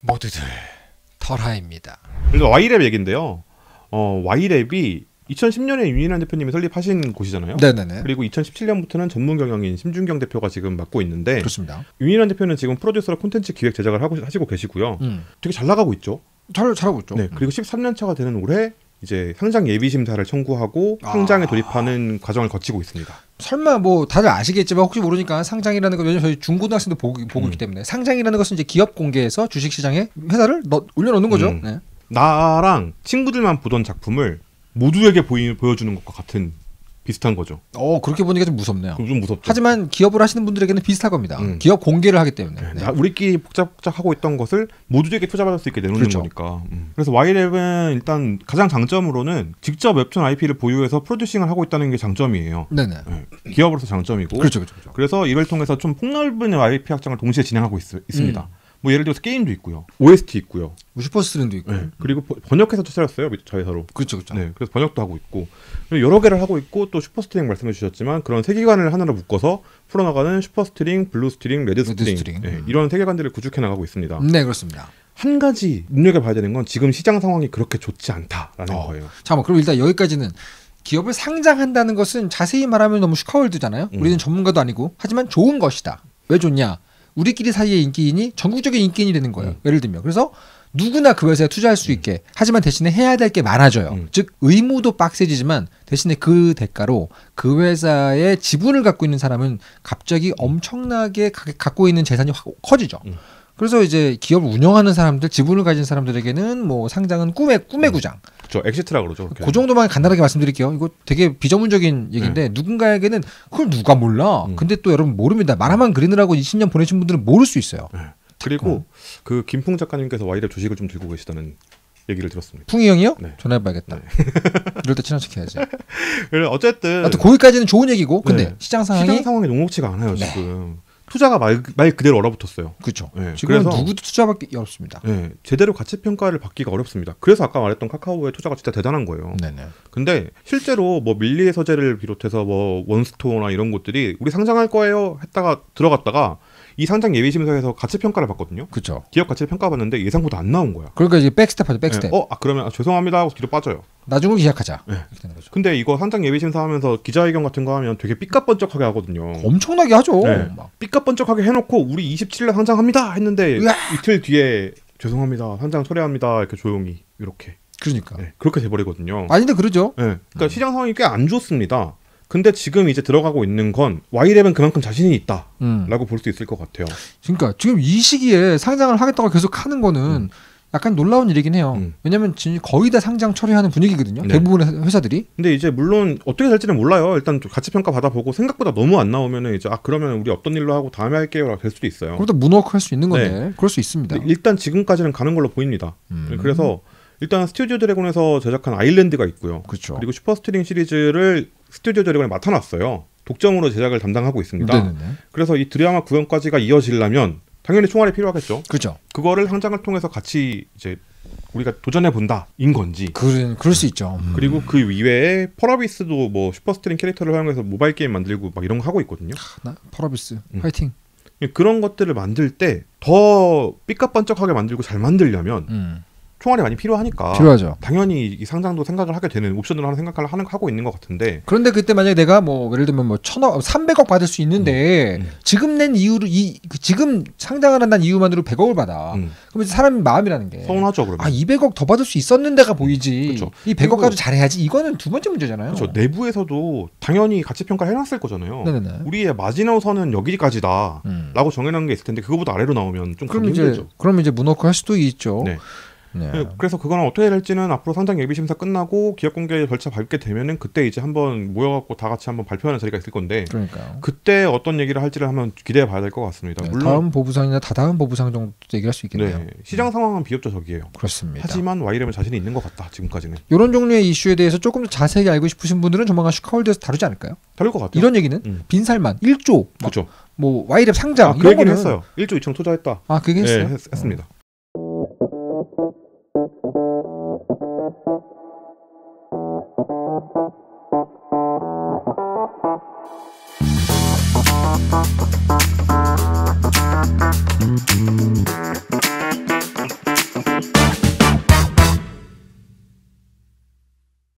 모두들 털하입니다. 그래서 와이랩 얘긴데요. 어, 와이랩이 2010년에 윤인환 대표님이 설립하신 곳이잖아요. 네네네. 그리고 2017년부터는 전문 경영인 심준경 대표가 지금 맡고 있는데 그렇습니다. 윤인환 대표는 지금 프로듀서로 콘텐츠 기획 제작을 하고 하시고 계시고요. 음. 되게 잘 나가고 있죠. 잘 잘하고 있죠. 네. 그리고 13년 차가 되는 올해 이제 상장 예비 심사를 청구하고 상장에 아. 돌입하는 과정을 거치고 있습니다. 설마 뭐 다들 아시겠지만 혹시 모르니까 상장이라는 거 왜냐면 저희 중고등학생도 보고, 보고 음. 있기 때문에 상장이라는 것은 이제 기업 공개에서 주식 시장에 회사를 넣, 올려놓는 거죠. 음. 네. 나랑 친구들만 보던 작품을 모두에게 보이, 보여주는 것과 같은 비슷한 거죠. 어 그렇게 보니까 좀 무섭네요. 좀 무섭죠. 하지만 기업을 하시는 분들에게는 비슷할 겁니다. 음. 기업 공개를 하기 때문에. 네, 네. 나- 우리끼리 복잡복잡 하고 있던 것을 모두에게 투자받을 수 있게 내놓는 그렇죠. 거니까. 음. 그래서 와이랩은 일단 가장 장점으로는 직접 웹툰 IP를 보유해서 프로듀싱을 하고 있다는 게 장점이에요. 네네. 네, 기업으로서 장점이고. 그렇죠, 그렇죠, 그렇죠. 그래서 이걸 통해서 좀 폭넓은 IP 확장을 동시에 진행하고 있, 습니다 음. 뭐 예를 들어서 게임도 있고요, OST 있고요. 뭐 슈퍼스트링도 있고. 네, 그리고 번- 번역해서 차렸어요 저희 회사로. 그렇죠, 그렇죠. 네, 그래서 번역도 하고 있고 여러 개를 하고 있고 또 슈퍼스트링 말씀해 주셨지만 그런 세계관을 하나로 묶어서 풀어나가는 슈퍼스트링, 블루스트링, 레드스트링, 레드스트링. 네, 음. 이런 세계관들을 구축해 나가고 있습니다. 네, 그렇습니다. 한 가지 눈여겨봐야 되는 건 지금 시장 상황이 그렇게 좋지 않다라는 어. 거예요. 잠깐만, 그럼 일단 여기까지는 기업을 상장한다는 것은 자세히 말하면 너무 슈카월드잖아요. 음. 우리는 전문가도 아니고 하지만 좋은 것이다. 왜 좋냐? 우리끼리 사이의 인기인이 전국적인 인기인이 되는 거예요. 음. 예를 들면 그래서 누구나 그 회사에 투자할 수 있게 하지만 대신에 해야 될 게 많아져요. 음. 즉 의무도 빡세지지만 대신에 그 대가로 그 회사의 지분을 갖고 있는 사람은 갑자기 엄청나게 가- 갖고 있는 재산이 확 커지죠. 음. 그래서 이제 기업을 운영하는 사람들, 지분을 가진 사람들에게는 뭐 상장은 꿈의 꿈의 음. 구장. 그렇죠. exit라 그러죠. 그 정도만 간단하게 말씀드릴게요. 이거 되게 비전문적인 얘기인데 누군가에게는 그걸 누가 몰라. 음. 근데 또 여러분 모릅니다. 말하만 그리느라고 20년 보내신 분들은 모를 수 있어요. 그리고 그 김풍 작가님께서 와이랩 주식을 좀 들고 계시다는 얘기를 들었습니다. 풍이 형이요? 네. 전화해봐야겠다. 이럴 때 친한 척해야지. 그래 어쨌든 하여튼 거기까지는 좋은 얘기고, 근데 네. 시장 상황이 시장 상황이 녹록치가 않아요 네. 지금. 투자가 말, 말 그대로 얼어붙었어요. 그렇죠. 네, 그래서- 누구도 투자받기 어렵습니다. 네, 제대로 가치 평가를 받기가 어렵습니다. 그래서 아까 말했던 카카오의 투자가 진짜 대단한 거예요. 네네. 근데 실제로 뭐 밀리의 서재를 비롯해서 뭐 원스토어나 이런 곳들이 우리 상장할 거예요 했다가 들어갔다가 이 상장 예비 심사에서 가치 평가를 받거든요. 그렇죠. 기업 가치를 평가받는데 예상보다 안 나온 거야. 그러니까 이제 백스텝하죠. 백스텝. 네, 어, 아, 그러면 아, 죄송합니다 하고 뒤로 빠져요. 나중으로 기약하자. 네. 근데 이거 상장 예비 심사하면서 기자회견 같은 거 하면 되게 삐까번쩍하게 하거든요. 엄청나게 하죠. 네. 막. 삐까번쩍하게 해놓고 우리 27일에 상장합니다 했는데 으아! 이틀 뒤에 죄송합니다 상장 철회합니다 이렇게 조용히 이렇게 그러니까. 네, 그렇게 돼버리거든요. 아닌데 그러죠. 네, 그러니까 음. 시장 상황이 꽤 안 좋습니다. 근데 지금 이제 들어가고 있는 건 와이랩은 그만큼 자신이 있다라고 음. 볼수 있을 것 같아요. 그러니까 지금 이 시기에 상장을 하겠다고 계속 하는 거는 음. 약간 놀라운 일이긴 해요. 음. 왜냐면 지금 거의 다 상장 철회하는 분위기거든요. 네. 대부분의 회사들이. 근데 이제 물론 어떻게 될지는 몰라요. 일단 좀 가치 평가 받아보고 생각보다 너무 안 나오면은 이제 아 그러면 우리 없던 일로 하고 다음에 할게요라고 될 수도 있어요. 그것도 문워크 할 수 있는 건데 그럴 수 있습니다. 일단 지금까지는 가는 걸로 보입니다. 음. 그래서 일단 스튜디오 드래곤에서 제작한 아일랜드가 있고요. 그렇죠. 그리고 슈퍼스트링 시리즈를 스튜디오 드래곤에 맡아놨어요. 독점으로 제작을 담당하고 있습니다. 네네네. 그래서 이 드라마 구현까지가 이어지려면 당연히 총알이 필요하겠죠. 그렇죠. 그거를 상장을 통해서 같이 이제 우리가 도전해 본다인 건지. 그런 그럴 수 있죠. 음. 그리고 그 이외에 펄어비스도 뭐 슈퍼스트링 캐릭터를 활용해서 모바일 게임 만들고 막 이런 거 하고 있거든요. 나 펄어비스 음. 화이팅. 그런 것들을 만들 때 더 삐까번쩍하게 만들고 잘 만들려면 음. 총알이 많이 필요하니까 필요하죠. 당연히 이 상장도 생각을 하게 되는 옵션으로 하는 생각을 하는 하고 있는 것 같은데 그런데 그때 만약에 내가 뭐 예를 들면 뭐 천억, 300억 받을 수 있는데 음, 음. 지금 낸 이유로 이그 지금 상장을 한다는 이유만으로 100억을 받아. 음, 그럼 이제 사람 마음이라는 게 서운하죠 그러면. 아 200억 더 받을 수 있었는데가 보이지. 그쵸. 이 100억 그리고- 가지고 잘해야지. 이거는 두 번째 문제잖아요. 그렇죠. 내부에서도 당연히 가치 평가를 해놨을 거잖아요. 네네네. 우리의 마지노 선은 여기까지다. 음. 라고 정해놓은 게 있을 텐데 그거보다 아래로 나오면 좀 그럼 이제 힘들죠. 그럼 이제 문워크 할 수도 있죠. 네. 네. 네, 그래서 그거는 어떻게 될지는 앞으로 상장 예비 심사 끝나고 기업 공개 절차 밟게 되면은 그때 이제 한번 모여갖고 다 같이 한번 발표하는 자리가 있을 건데 그러니까요. 그때 어떤 얘기를 할지를 한번 기대해 봐야 될 것 같습니다. 네, 물론 다음 보부상이나 다다음 보부상 정도 얘기할 수 있겠네요. 네, 시장 상황은 비협조적이에요. 그렇습니다. 하지만 와이렘은 자신이 있는 것 같다. 지금까지는 이런 종류의 이슈에 대해서 조금 더 자세히 알고 싶으신 분들은 조만간 슈카월드에서 다루지 않을까요? 다를 것 같아요. 이런 얘기는 음. 빈살만 1조 막 그렇죠. 뭐 와이랩 상장 아, 그 이런 거는 했어요. 1조 2천 투자했다. 아 그게 네, 했어요. 했, 했습니다.